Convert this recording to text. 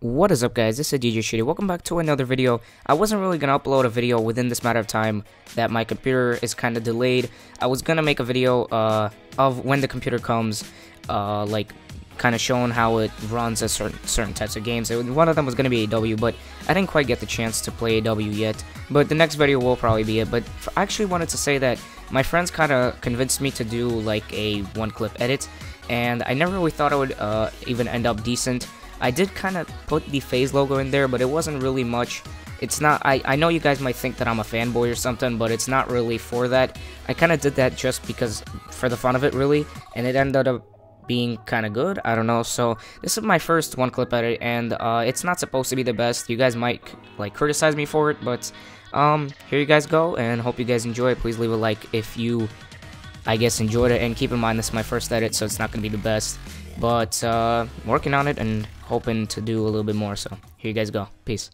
What is up guys, this is DJ Shady. Welcome back to another video. I wasn't really to upload a video within this matter of time that my computer is kind of delayed. I was to make a video uh, of when the computer comes, uh, like kind of showing how it runs a certain certain types of games. One of them was to be AW, but I didn't quite get the chance to play AW yet. But the next video will probably be it. But I actually wanted to say that my friends kind of convinced me to do like a one clip edit, and I never really thought I would uh, even end up decent. I did kind of put the FaZe logo in there, but it wasn't really much. It's not, I, I know you guys might think that I'm a fanboy or something, but it's not really for that. I kind of did that just because, for the fun of it, really, and it ended up being kind of good. I don't know. So this is my first one clip edit, and uh, it's not supposed to be the best. You guys might like criticize me for it, but um, here you guys go, and hope you guys enjoy. Please leave a like if you, I guess, enjoyed it, and keep in mind this is my first edit, so it's not gonna be the best, but uh, working on it and hoping to do a little bit more. So here you guys go. Peace.